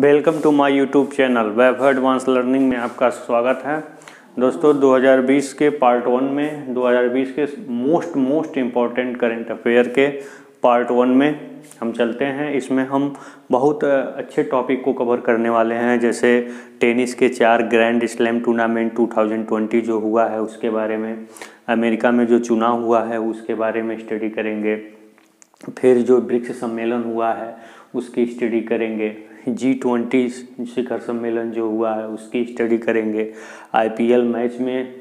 Welcome to my YouTube channel. Web advance learning में आपका स्वागत है। दोस्तों 2020 के पार्ट वन में 2020 के most most important current affair के पार्ट वन में हम चलते हैं। इसमें हम बहुत अच्छे टॉपिक को कवर करने वाले हैं, जैसे टेनिस के चार ग्रैंड स्लैम टूर्नामेंट 2020 जो हुआ है, उसके बारे में, अमेरिका में जो चुनाव हुआ है, उसके बारे में स्टडी करेंगे। फिर जो ब्रिक्स सम्मेलन हुआ है, उसकी स्टडी करेंगे। जी ट्वेंटी शिखर सम्मेलन जो हुआ है, उसकी स्टडी करेंगे। आईपीएल मैच में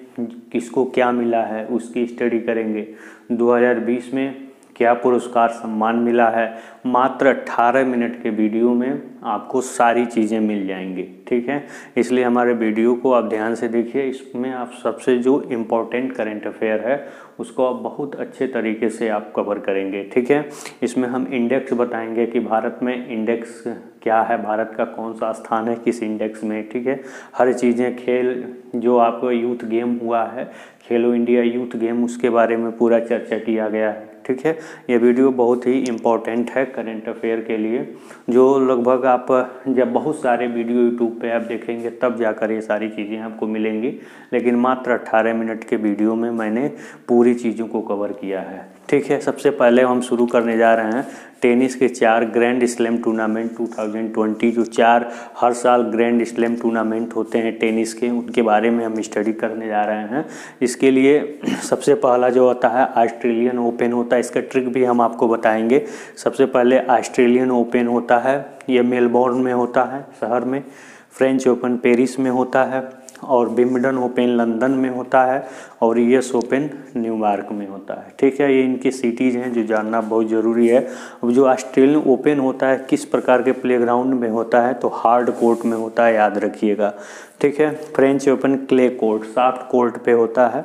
किसको क्या मिला है, उसकी स्टडी करेंगे। 2020 में क्या पुरस्कार सम्मान मिला है, मात्र 18 मिनट के वीडियो में आपको सारी चीज़ें मिल जाएँगी, ठीक है? इसलिए हमारे वीडियो को आप ध्यान से देखिए, इसमें आप सबसे जो इम्पोर्टेंट करेंट अफेयर है उसको आप बहुत अच्छे तरीके से आप कवर करेंगे, ठीक है? इसमें हम इंडेक्स बताएँगे कि भारत में इंडेक्स क्या है, भारत का कौन सा स्थान है किस इंडेक्स में, ठीक है? हर चीज़ें, खेल, जो आपका यूथ गेम हुआ है, खेलो इंडिया यूथ गेम उसके बारे में पूरा चर्चा किया गया है। ठीक है? ये वीडियो बहुत ही इंपॉर्टेंट है करेंट अफेयर के लिए, जो लगभग आप, जब बहुत सारे वीडियो यूट्यूब पे आप देखेंगे, तब जाकर ये सारी चीज़ें आपको मिलेंगी। लेकिन मात्र 18 मिनट के वीडियो में मैंने पूरी चीज़ों को कवर किया है। ठीक है, सबसे पहले हम शुरू करने जा रहे हैं टेनिस के चार ग्रैंड स्लैम टूर्नामेंट 2020 जो चार हर साल ग्रैंड स्लैम टूर्नामेंट होते हैं टेनिस के, उनके बारे में हम स्टडी करने जा रहे हैं। इसके लिए सबसे पहला जो होता है ऑस्ट्रेलियन ओपन होता है, इसका ट्रिक भी हम आपको बताएँगे। सबसे पहले ऑस्ट्रेलियन ओपन होता है, ये मेलबोर्न में होता है, शहर में। फ्रेंच ओपन पेरिस में होता है। और बिम्बडन ओपन लंदन में होता है और यूएस ओपन न्यूयॉर्क में होता है। ठीक है, ये इनकी सिटीज़ हैं जो जानना बहुत ज़रूरी है। अब जो ऑस्ट्रेलियन ओपन होता है, किस प्रकार के प्लेग्राउंड में होता है तो हार्ड कोर्ट में होता है, याद रखिएगा। ठीक है, French Open clay court, soft court पे होता है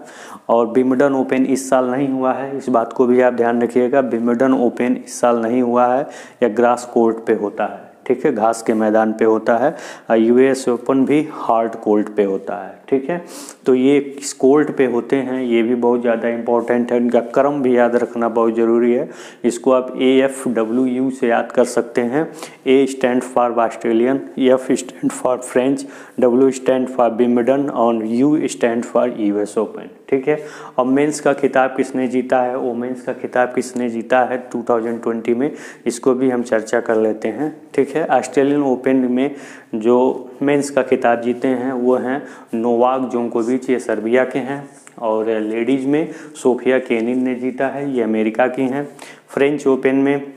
और बिम्बडन ओपन इस साल नहीं हुआ है। इस बात को भी आप ध्यान रखिएगा बिम्बडन ओपन इस साल नहीं हुआ है या ग्रास कोर्ट पे होता है। ठीक है, घास के मैदान पे होता है यूएस ओपन भी हार्ड कोल्ड पे होता है, ठीक है? तो ये कोल्ड पे होते हैं, ये भी बहुत ज़्यादा इंपॉर्टेंट है, इनका क्रम भी याद रखना बहुत ज़रूरी है। इसको आप ए एफ़ डब्ल्यू यू से याद कर सकते हैं। A stand for Australian F stand for French W stand for Wimbledon और U stand for US Open ठीक है? और मेंस का खिताब किसने जीता है? वोमेंस का खिताब किसने जीता है? 2020 में इसको भी हम चर्चा कर लेते हैं, ठीक है? ऑस्ट्रेलियन ओपन में जो मेंस का खिताब जीते हैं, वो हैं नोवाक जोंकोविच, ये सर्बिया के हैं। और लेडीज़ में सोफिया केनिन ने जीता है, ये अमेरिका की हैं। फ्रेंच ओपन में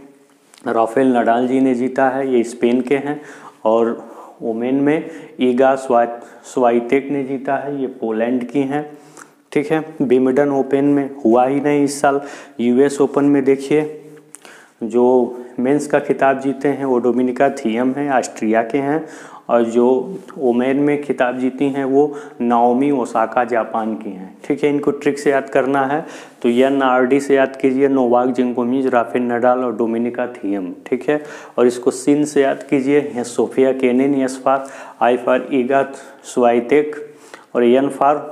राफेल नडाल जी ने जीता है, ये स्पेन के हैं। और ओमेन में ईगा स्वाइटेक ने जीता है, ये पोलैंड की हैं। ठीक है बिमिडन ओपन में हुआ ही नहीं इस साल। यूएस ओपन में देखिए, जो मेंस का खिताब जीते हैं, वो डोमिनिका थियम हैं, ऑस्ट्रिया के हैं और जो ओमेन में खिताब जीती हैं, वो नाओमी ओसाका जापान की हैं। ठीक है, इनको ट्रिक से याद करना है तो यन आर डी से याद कीजिए, नोवाक जिंकोमीज, राफेल नडाल और डोमिनिका थियम। ठीक है, और इसको सिन से याद कीजिए Sofia Kenin, S for I for Iga Swiatek और यन फार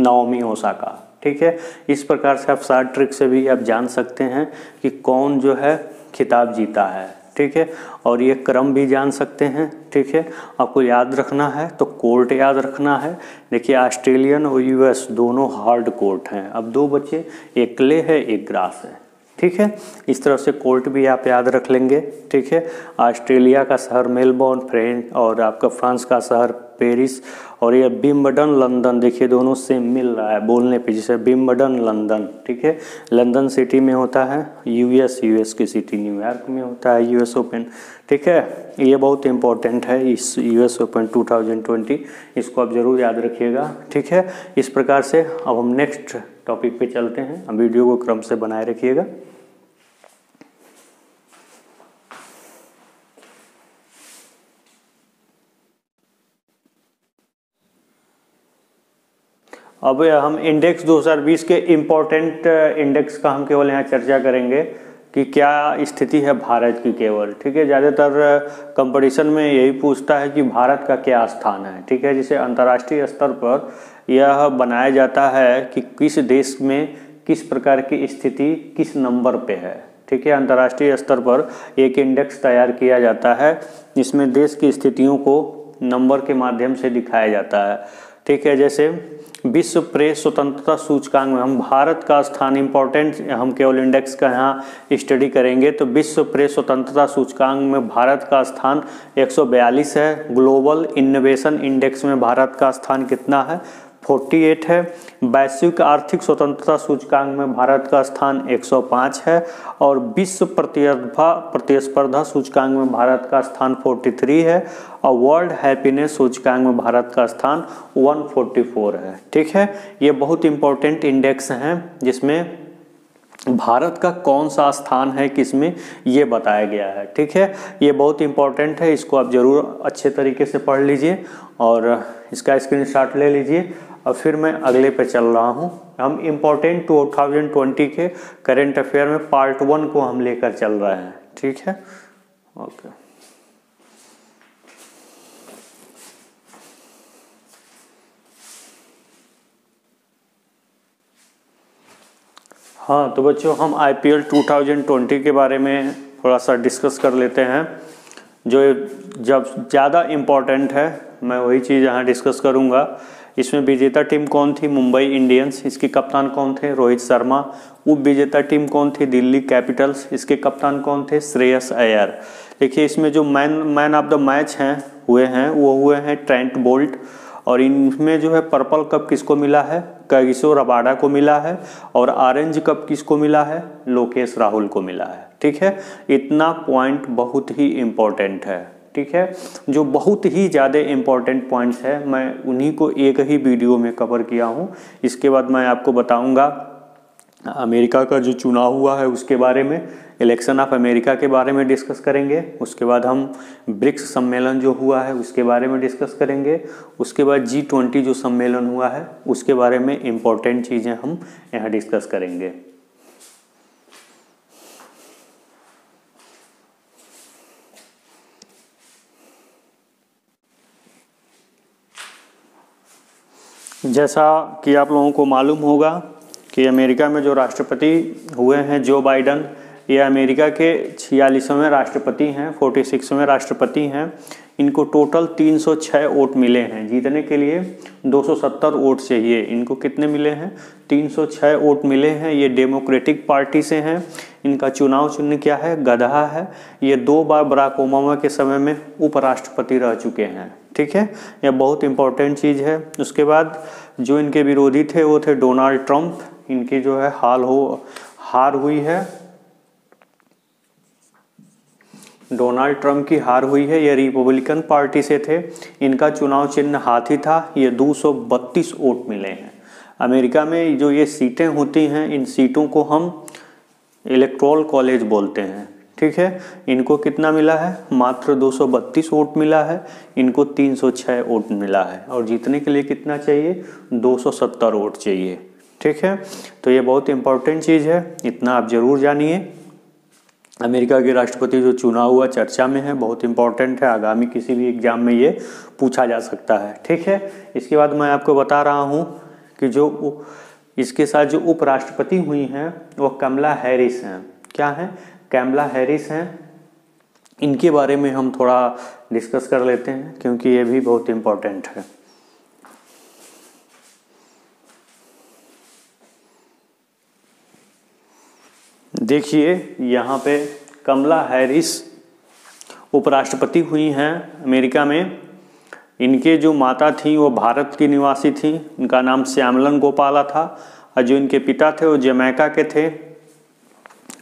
नाओमी ओसाका। ठीक है, इस प्रकार से आप सात ट्रिक से भी आप जान सकते हैं कि कौन जो है खिताब जीता है, ठीक है? और ये क्रम भी जान सकते हैं, ठीक है? आपको याद रखना है तो कोर्ट याद रखना है। देखिए, ऑस्ट्रेलियन और यूएस दोनों हार्ड कोर्ट हैं। अब दो बच्चे एक क्ले है, एक ग्रास है, ठीक है? इस तरह से कोर्ट भी आप याद रख लेंगे, ठीक है? ऑस्ट्रेलिया का शहर मेलबोर्न फ्रेंच और आपका फ्रांस का शहर पेरिस और ये बिम्बडन लंदन, देखिए दोनों सेम मिल रहा है बोलने पे, जैसे बिम्बडन लंदन, ठीक है? लंदन सिटी में होता है यूएस यूएस की सिटी न्यूयॉर्क में होता है यूएस ओपन ठीक है? ये बहुत इंपॉर्टेंट है इस यूएस ओपन 2020 इसको आप ज़रूर याद रखिएगा, ठीक है? इस प्रकार से अब हम नेक्स्ट टॉपिक पे चलते हैं वीडियो को क्रम से बनाए रखिएगा। अब हम इंडेक्स 2020 के इम्पोर्टेंट इंडेक्स का हम केवल यहाँ चर्चा करेंगे कि क्या स्थिति है भारत की केवल, ठीक है? ज़्यादातर कंपटीशन में यही पूछता है कि भारत का क्या स्थान है, ठीक है? जिसे अंतर्राष्ट्रीय स्तर पर यह बनाया जाता है कि किस देश में किस प्रकार की स्थिति किस नंबर पे है, ठीक है? अंतर्राष्ट्रीय स्तर पर एक इंडेक्स तैयार किया जाता है, जिसमें देश की स्थितियों को नंबर के माध्यम से दिखाया जाता है। ठीक है, जैसे विश्व प्रेस स्वतंत्रता सूचकांक में हम भारत का स्थान इम्पोर्टेंट हम केवल इंडेक्स का यहाँ स्टडी करेंगे तो विश्व प्रेस स्वतंत्रता सूचकांक में भारत का स्थान 142 है। ग्लोबल इनोवेशन इंडेक्स में भारत का स्थान कितना है? 48 है। वैश्विक आर्थिक स्वतंत्रता सूचकांक में भारत का स्थान 105 है और विश्व प्रतिस्पर्धा प्रतिस्पर्धा सूचकांक में भारत का स्थान 43 है और वर्ल्ड हैप्पीनेस सूचकांक में भारत का स्थान 144 है। ठीक है? ये बहुत इंपॉर्टेंट इंडेक्स हैं जिसमें भारत का कौन सा स्थान है किसमें ये बताया गया है। ठीक है? ये बहुत इंपॉर्टेंट है, इसको आप ज़रूर अच्छे तरीके से पढ़ लीजिए और इसका स्क्रीनशॉट ले लीजिए। और फिर मैं अगले पे चल रहा हूँ। हम इम्पोर्टेंट 2020 के करेंट अफेयर में पार्ट वन को हम लेकर चल रहे हैं। ठीक है? ओके हाँ तो बच्चों हम आई आईपीएल 2020 के बारे में थोड़ा सा डिस्कस कर लेते हैं। जो जब ज़्यादा इंपॉर्टेंट है, मैं वही चीज़ यहाँ डिस्कस करूँगा। इसमें विजेता टीम कौन थी? मुंबई इंडियंस। इसके कप्तान कौन थे? रोहित शर्मा। उप विजेता टीम कौन थी? दिल्ली कैपिटल्स। इसके कप्तान कौन थे? श्रेयस अय्यर। देखिए, इसमें जो man man of the match हैं, हुए हैं, वो हुए हैं ट्रेंट बोल्ट। और इनमें जो है पर्पल कप किसको मिला है? कैगिसो रबाडा को मिला है और ऑरेंज कप किसको मिला है? लोकेश राहुल को मिला है। ठीक है? इतना पॉइंट बहुत ही इम्पोर्टेंट है। ठीक है? जो बहुत ही ज़्यादा इंपॉर्टेंट पॉइंट्स है, मैं उन्हीं को एक ही वीडियो में कवर किया हूँ। इसके बाद मैं आपको बताऊँगा अमेरिका का जो चुनाव हुआ है उसके बारे में इलेक्शन ऑफ़ अमेरिका के बारे में डिस्कस करेंगे। उसके बाद हम ब्रिक्स सम्मेलन जो हुआ है उसके बारे में डिस्कस करेंगे। उसके बाद जी ट्वेंटी जो सम्मेलन हुआ है उसके बारे में इम्पोर्टेंट चीज़ें हम यहाँ डिस्कस करेंगे। जैसा कि आप लोगों को मालूम होगा कि अमेरिका में जो राष्ट्रपति हुए हैं जो बाइडन, ये अमेरिका के छियालीसवें राष्ट्रपति हैं, फोर्टी सिक्सवें राष्ट्रपति हैं। इनको टोटल 306 वोट मिले हैं। जीतने के लिए 270 वोट चाहिए। इनको कितने मिले हैं? 306 वोट मिले हैं। ये डेमोक्रेटिक पार्टी से हैं। इनका चुनाव चिन्ह क्या है? गधा है। ये दो बार बराक ओबामा के समय में उपराष्ट्रपति रह चुके हैं। ठीक है? यह बहुत इंपॉर्टेंट चीज़ है। उसके बाद जो इनके विरोधी थे, वो थे डोनाल्ड ट्रंप। इनकी जो है हाल हो, हार हुई है। डोनाल्ड ट्रंप की हार हुई है, ये रिपब्लिकन पार्टी से थे। इनका चुनाव चिन्ह हाथी था, ये 232 वोट मिले हैं। अमेरिका में जो ये सीटें होती हैं, इन सीटों को हम इलेक्ट्रोल कॉलेज बोलते हैं। ठीक है? इनको कितना मिला है? मात्र 232 वोट मिला है, इनको 306 वोट मिला है। और जीतने के लिए कितना चाहिए? 270 वोट चाहिए। ठीक है? तो ये बहुत इंपॉर्टेंट चीज़ है, इतना आप ज़रूर जानिए। अमेरिका के राष्ट्रपति जो चुनाव हुआ, चर्चा में है, बहुत इंपॉर्टेंट है, आगामी किसी भी एग्ज़ाम में ये पूछा जा सकता है, ठीक है? इसके बाद मैं आपको बता रहा हूँ कि जो इसके साथ जो उपराष्ट्रपति हुई हैं, वो कमला हैरिस हैं। क्या हैं? कैमला हैरिस हैं। इनके बारे में हम थोड़ा डिस्कस कर लेते हैं, क्योंकि ये भी बहुत इम्पोर्टेंट है। देखिए, यहाँ पे कमला हैरिस उपराष्ट्रपति हुई हैं अमेरिका में। इनके जो माता थी, वो भारत की निवासी थी। इनका नाम श्यामलन गोपाला था और जो इनके पिता थे, वो जमैका के थे।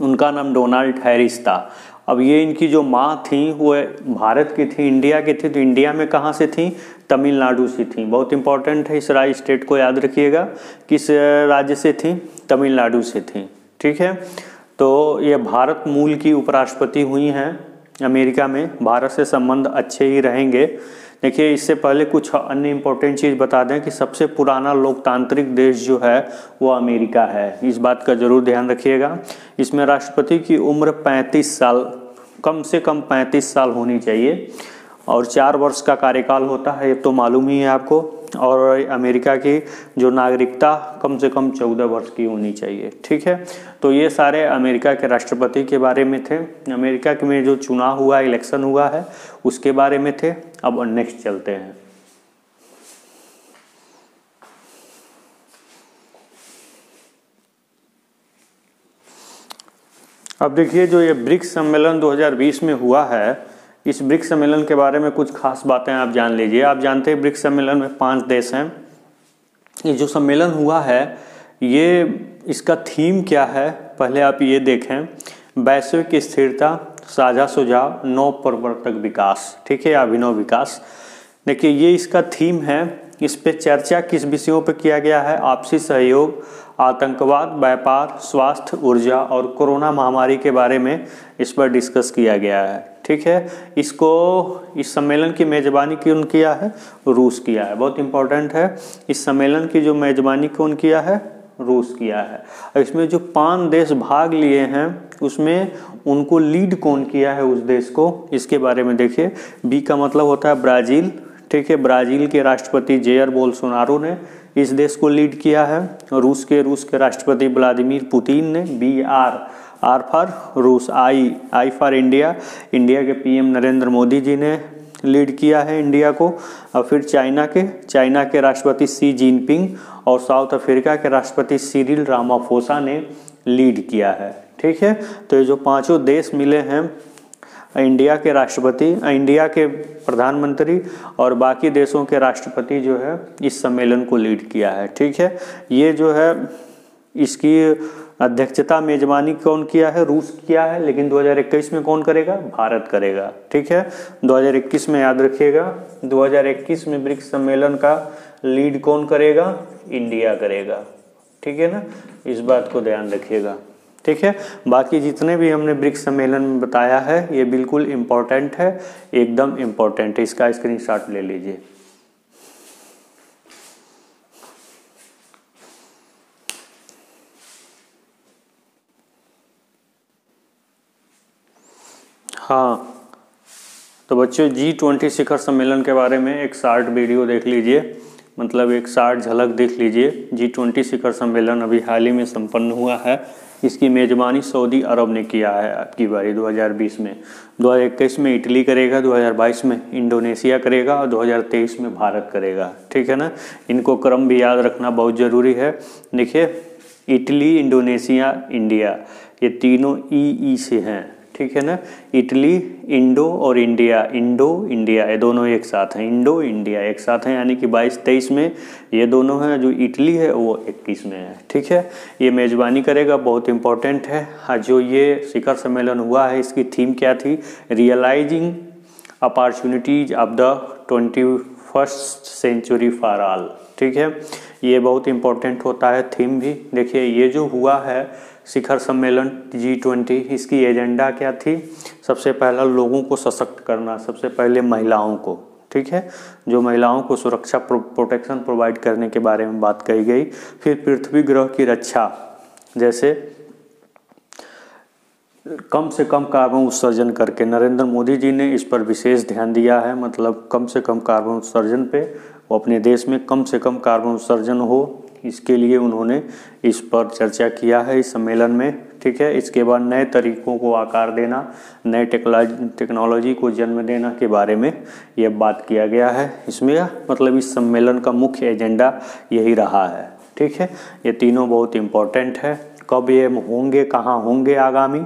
उनका नाम डोनाल्ड हैरिस था। अब ये इनकी जो माँ थी, वो भारत की थी, इंडिया की थी तो इंडिया में कहाँ से थी? तमिलनाडु से थी। बहुत इंपॉर्टेंट है, इस राज्य स्टेट को याद रखिएगा, किस राज्य से थी? तमिलनाडु से थी। ठीक है? तो ये भारत मूल की उपराष्ट्रपति हुई हैं। अमेरिका में भारत से संबंध अच्छे ही रहेंगे। देखिए, इससे पहले कुछ अन्य इम्पोर्टेंट चीज़ बता दें कि सबसे पुराना लोकतांत्रिक देश जो है, वो अमेरिका है। इस बात का ज़रूर ध्यान रखिएगा। इसमें राष्ट्रपति की उम्र 35 साल, कम से कम 35 साल होनी चाहिए। और चार वर्ष का कार्यकाल होता है, ये तो मालूम ही है आपको। और अमेरिका की जो नागरिकता कम से कम चौदह वर्ष की होनी चाहिए, ठीक है? तो ये सारे अमेरिका के राष्ट्रपति के बारे में थे। अमेरिका में जो चुनाव हुआ, इलेक्शन हुआ है, उसके बारे में थे। अब नेक्स्ट चलते हैं। अब देखिए, जो ये ब्रिक्स सम्मेलन 2020 में हुआ है इस ब्रिक्स सम्मेलन के बारे में कुछ खास बातें आप जान लीजिए। आप जानते हैं ब्रिक्स सम्मेलन में पाँच देश हैं। ये जो सम्मेलन हुआ है, ये इसका थीम क्या है, पहले आप ये देखें। वैश्विक स्थिरता, साझा सुझाव, नव प्रवर्तक विकास। ठीक है, अभिनव विकास। देखिए, ये इसका थीम है। इस पे चर्चा किस विषयों पर किया गया है? आपसी सहयोग, आतंकवाद, व्यापार, स्वास्थ्य, ऊर्जा और कोरोना महामारी के बारे में इस पर डिस्कस किया गया है। ठीक है? इसको, इस सम्मेलन की मेज़बानी कौन किया है? रूस किया है। बहुत इंपॉर्टेंट है। इस सम्मेलन की जो मेज़बानी कौन किया है? रूस किया है। इसमें जो पाँच देश भाग लिए हैं, उसमें उनको लीड कौन किया है उस देश को? इसके बारे में देखिए। बी का मतलब होता है ब्राज़ील। ठीक है? ब्राज़ील के राष्ट्रपति जेयर बोलसोनारो ने इस देश को लीड किया है। रूस के रूस के राष्ट्रपति व्लादिमीर पुतिन ने बी आर आर फॉर रूस, I I for India. India के पीएम नरेंद्र मोदी जी ने लीड किया है इंडिया को। और फिर चाइना के चाइना के राष्ट्रपति सी जिनपिंग और साउथ अफ्रीका के राष्ट्रपति सीरिल रामाफोसा ने लीड किया है। ठीक है? तो ये जो पाँचों देश मिले हैं, इंडिया के राष्ट्रपति, इंडिया के प्रधानमंत्री और बाकी देशों के राष्ट्रपति जो है, इस सम्मेलन को लीड किया है। ठीक है? ये जो है, इसकी अध्यक्षता मेजबानी कौन किया है? रूस किया है, लेकिन 2021 में कौन करेगा? भारत करेगा। ठीक है? 2021 में याद रखिएगा। 2021 में ब्रिक्स सम्मेलन का लीड कौन करेगा? इंडिया करेगा। ठीक है ना? इस बात को ध्यान रखिएगा। ठीक है? बाकी जितने भी हमने ब्रिक्स सम्मेलन में बताया है, ये बिल्कुल इम्पोर्टेंट है। एकदम इम्पोर्टेंट है। इसका स्क्रीनशॉट ले लीजिए। हाँ तो बच्चों जी ट्वेंटी शिखर सम्मेलन के बारे में एक शार्ट वीडियो देख लीजिए। मतलब एक शार्ट झलक देख लीजिए। जी ट्वेंटी शिखर सम्मेलन अभी हाल ही में संपन्न हुआ है। इसकी मेज़बानी सऊदी अरब ने किया है आपकी बारी 2020 में। 2021 में इटली करेगा 2022 में इंडोनेशिया करेगा और 2023 में भारत करेगा। ठीक है ना? इनको क्रम भी याद रखना बहुत ज़रूरी है। देखिए, इटली, इंडोनेशिया, इंडिया, ये तीनों ई ई से हैं। ठीक है ना? इटली, इंडो और इंडिया। इंडो, इंडिया, ये दोनों एक साथ हैं। इंडो, इंडिया एक साथ हैं, यानी कि बाईस तेईस में ये दोनों हैं। जो इटली है, वो इक्कीस में है। ठीक है? ये मेज़बानी करेगा, बहुत इंपॉर्टेंट है। हाँ जो ये शिखर सम्मेलन हुआ है। इसकी थीम क्या थी? Realising opportunities of the twenty first century for all ठीक है? ये बहुत इंपॉर्टेंट होता है थीम भी। देखिए, ये जो हुआ है शिखर सम्मेलन जी ट्वेंटी इसकी एजेंडा क्या थी? सबसे पहला लोगों को सशक्त करना सबसे पहले महिलाओं को ठीक है? जो महिलाओं को सुरक्षा प्रो, प्रोटेक्शन प्रोवाइड करने के बारे में बात कही गई। फिर पृथ्वी ग्रह की रक्षा जैसे कम से कम कार्बन उत्सर्जन करके। नरेंद्र मोदी जी ने इस पर विशेष ध्यान दिया है मतलब कम से कम कार्बन उत्सर्जन पे वो अपने देश में कम से कम कार्बन उत्सर्जन हो इसके लिए उन्होंने इस पर चर्चा किया है इस सम्मेलन में, ठीक है? इसके बाद नए तरीकों को आकार देना, नए टेक्नोलॉजी को जन्म देना के बारे में यह बात किया गया है। इसमें मतलब इस सम्मेलन का मुख्य एजेंडा यही रहा है, ठीक है? ये तीनों बहुत इम्पोर्टेंट है। कब ये होंगे, कहाँ होंगे आगामी,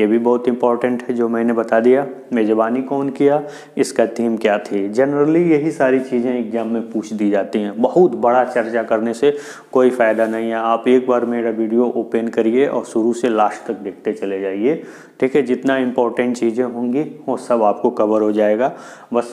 ये भी बहुत इंपॉर्टेंट है जो मैंने बता दिया। मेज़बानी कौन किया, इसका थीम क्या थी। जनरली यही सारी चीज़ें एग्ज़ाम में पूछ दी जाती हैं। बहुत बड़ा चर्चा करने से कोई फ़ायदा नहीं है। आप एक बार मेरा वीडियो ओपन करिए और शुरू से लास्ट तक देखते चले जाइए। ठीक है, जितना इम्पोर्टेंट चीज़ें होंगी, वो सब आपको कवर हो जाएगा। बस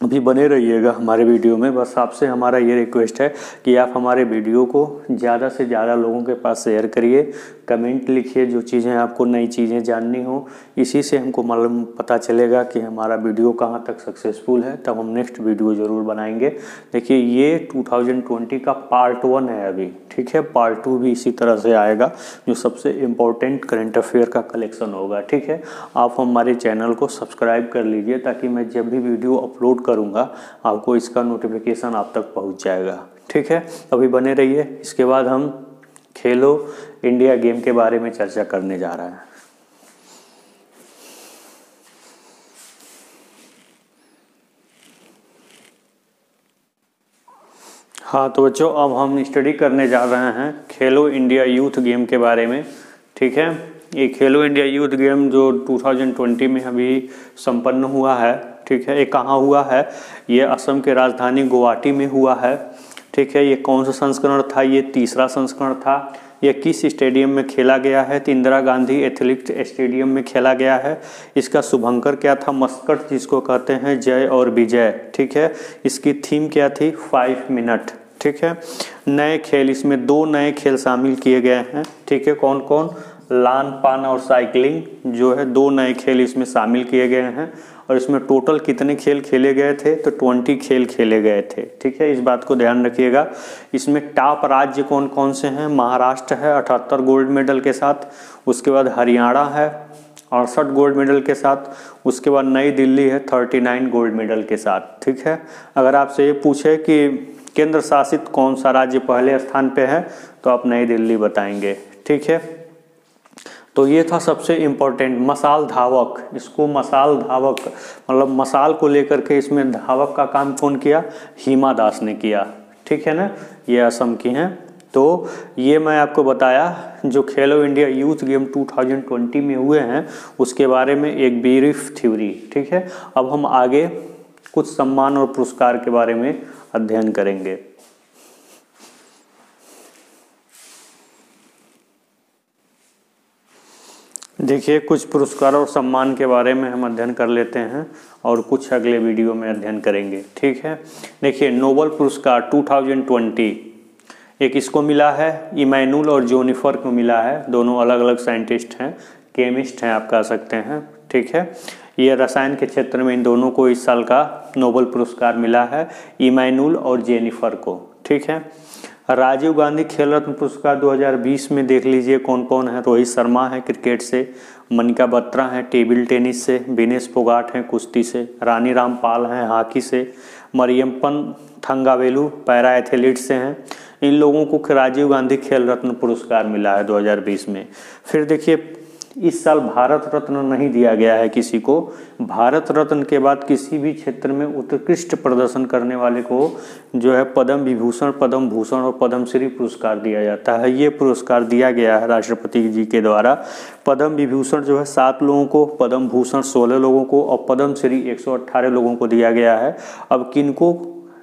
अभी बने रहिएगा हमारे वीडियो में। बस आपसे हमारा ये रिक्वेस्ट है कि आप हमारे वीडियो को ज़्यादा से ज़्यादा लोगों के पास शेयर करिए। कमेंट लिखिए जो चीज़ें आपको नई चीज़ें जाननी हो। इसी से हमको मालूम पता चलेगा कि हमारा वीडियो कहाँ तक सक्सेसफुल है। तब हम नेक्स्ट वीडियो ज़रूर बनाएँगे। देखिए, ये 2020 का पार्ट वन है अभी। ठीक है? पार्ट टू भी इसी तरह से आएगा, जो सबसे इम्पोर्टेंट करेंट अफेयर का कलेक्शन होगा। ठीक है? आप हमारे चैनल को सब्सक्राइब कर लीजिए ताकि मैं जब भी वीडियो अपलोड करूँगा, आपको इसका नोटिफिकेशन आप तक पहुँच जाएगा। ठीक है? अभी बने रहिए। इसके बाद हम खेलो। इंडिया गेम के बारे में चर्चा करने जा रहा है। हाँ तो बच्चों, अब हम स्टडी करने जा रहे हैं खेलो इंडिया यूथ गेम के बारे में, ठीक है? ये खेलो इंडिया यूथ गेम जो 2020 में अभी संपन्न हुआ है, ठीक है? ये कहाँ हुआ है? ये असम के राजधानी गुवाहाटी में हुआ है, ठीक है? ये कौन सा संस्करण था? ये तीसरा संस्करण था। ये किस स्टेडियम में खेला गया है? तो इंदिरा गांधी एथलेटिक्स स्टेडियम में खेला गया है। इसका शुभंकर क्या था? मस्कट जिसको कहते हैं, जय और विजय, ठीक है? इसकी थीम क्या थी? फाइव मिनट, ठीक है? नए खेल, इसमें दो नए खेल शामिल किए गए हैं, ठीक है? कौन कौन लान, पान और साइकिलिंग जो है, दो नए खेल इसमें शामिल किए गए हैं। और इसमें टोटल कितने खेल खेले गए थे? तो ट्वेंटी खेल खेले गए थे। ठीक है, इस बात को ध्यान रखिएगा। इसमें टॉप राज्य कौन कौन से हैं? महाराष्ट्र है, अठहत्तर गोल्ड मेडल के साथ, उसके बाद हरियाणा है, अड़सठ गोल्ड मेडल के साथ, उसके बाद नई दिल्ली है थर्टी नाइन गोल्ड मेडल के साथ। ठीक है? अगर आपसे ये पूछे कि केंद्र शासित कौन सा राज्य पहले स्थान पे है तो आप नई दिल्ली बताएँगे। ठीक है? तो ये था सबसे इम्पोर्टेंट मसाल धावक, इसको मसाल धावक मतलब मसाल को लेकर के इसमें धावक का काम कौन किया? हीमा दास ने किया। ठीक है ना? ये असम की हैं। तो ये मैं आपको बताया, जो खेलो इंडिया यूथ गेम 2020 में हुए हैं, उसके बारे में एक ब्रीफ थ्योरी ठीक है? अब हम आगे कुछ सम्मान और पुरस्कार के बारे में अध्ययन करेंगे। देखिए, कुछ पुरस्कार और सम्मान के बारे में हम अध्ययन कर लेते हैं और कुछ अगले वीडियो में अध्ययन करेंगे, ठीक है? देखिए, नोबल पुरस्कार 2020 एक इसको मिला है इमैनुल और जोनिफर को मिला है, दोनों अलग अलग साइंटिस्ट हैं, केमिस्ट हैं आप कह सकते हैं, ठीक है? ये रसायन के क्षेत्र में इन दोनों को इस साल का नोबल पुरस्कार मिला है इमैनुल और जेनिफर को, ठीक है? राजीव गांधी खेल रत्न पुरस्कार 2020 में देख लीजिए कौन कौन है। रोहित शर्मा है क्रिकेट से, मनिका बत्रा हैं टेबल टेनिस से, विनेश पोगाट हैं कुश्ती से, रानी रामपाल हैं हॉकी से, मरियम्पन थंगावेलू पैरा एथलीट से हैं। इन लोगों को राजीव गांधी खेल रत्न पुरस्कार मिला है 2020 में। फिर देखिए इस साल भारत रत्न नहीं दिया गया है किसी को। भारत रत्न के बाद किसी भी क्षेत्र में उत्कृष्ट प्रदर्शन करने वाले को जो है पद्म विभूषण, पद्म भूषण और पद्मश्री पुरस्कार दिया जाता है। ये पुरस्कार दिया गया है राष्ट्रपति जी के द्वारा। पद्म विभूषण जो है सात लोगों को, पद्म भूषण सोलह लोगों को और पद्मश्री एक लोगों को दिया गया है। अब किनको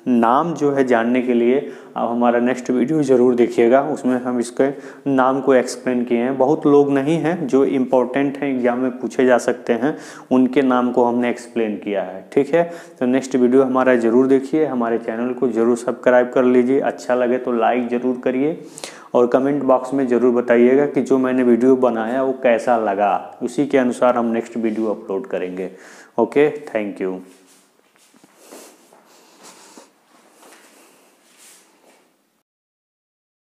नाम जो है जानने के लिए आप हमारा नेक्स्ट वीडियो ज़रूर देखिएगा। उसमें हम इसके नाम को एक्सप्लेन किए हैं। बहुत लोग नहीं हैं जो इम्पोर्टेंट हैं एग्ज़ाम में पूछे जा सकते हैं। उनके नाम को हमने एक्सप्लेन किया है। ठीक है? तो नेक्स्ट वीडियो हमारा ज़रूर देखिए। हमारे चैनल को ज़रूर सब्सक्राइब कर लीजिए। अच्छा लगे तो लाइक ज़रूर करिए। और कमेंट बॉक्स में ज़रूर बताइएगा कि जो मैंने वीडियो बनाया वो कैसा लगा। उसी के अनुसार हम नेक्स्ट वीडियो अपलोड करेंगे। Okay thank you